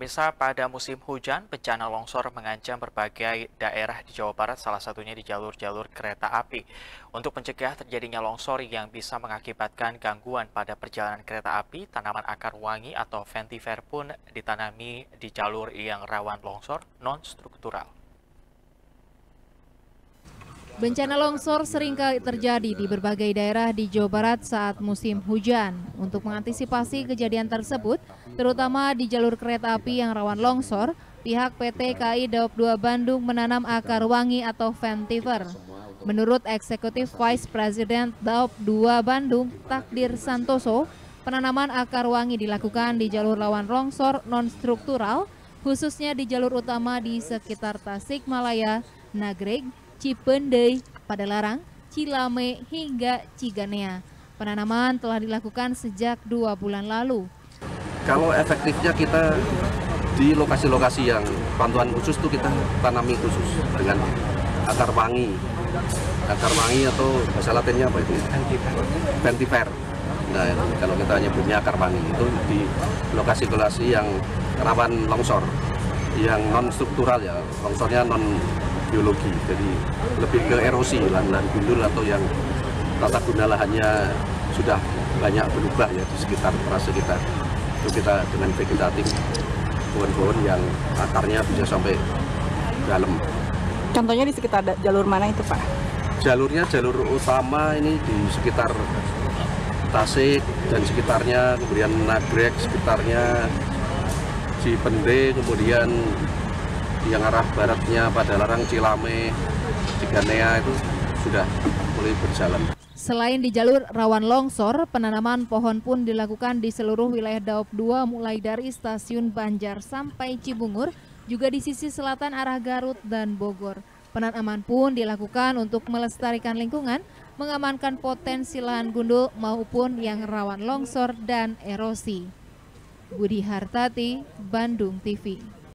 Bisa pada musim hujan, bencana longsor mengancam berbagai daerah di Jawa Barat, salah satunya di jalur-jalur kereta api. Untuk mencegah terjadinya longsor yang bisa mengakibatkan gangguan pada perjalanan kereta api, tanaman akar wangi atau ventiver pun ditanami di jalur yang rawan longsor non-struktural. Bencana longsor sering kali terjadi di berbagai daerah di Jawa Barat saat musim hujan. Untuk mengantisipasi kejadian tersebut, terutama di jalur kereta api yang rawan longsor, pihak PT KAI Daop 2 Bandung menanam akar wangi atau ventiver. Menurut Eksekutif Vice President Daop 2 Bandung, Takdir Santoso, penanaman akar wangi dilakukan di jalur rawan longsor non-struktural, khususnya di jalur utama di sekitar Tasikmalaya, Nagreg, Cipendei, Padalarang, Cilame, hingga Ciganea. Penanaman telah dilakukan sejak dua bulan lalu. Kalau efektifnya kita di lokasi-lokasi yang bantuan khusus itu kita tanami khusus dengan akar wangi. Akar wangi atau bahasa latinnya apa itu? Ventiver. Nah, kalau kita nyebutnya akar wangi itu di lokasi-lokasi yang rawan longsor, yang non struktural ya, longsornya non biologi jadi lebih ke erosi lahan-lahan gundul atau yang tata guna lahannya sudah banyak berubah ya di sekitar terasa kita. Itu kita dengan vegetatif pohon-pohon yang akarnya bisa sampai dalam. Contohnya di sekitar jalur mana itu Pak? jalurnya jalur utama ini di sekitar Tasik dan sekitarnya, kemudian Nagrek sekitarnya, Cipende, kemudian yang arah baratnya pada Larang Cilame, Ciganea itu sudah mulai berjalan. Selain di jalur rawan longsor, penanaman pohon pun dilakukan di seluruh wilayah Daop 2 mulai dari stasiun Banjar sampai Cibungur, juga di sisi selatan arah Garut dan Bogor. Penanaman pun dilakukan untuk melestarikan lingkungan, mengamankan potensi lahan gundul maupun yang rawan longsor dan erosi. Budi Hartati, Bandung TV.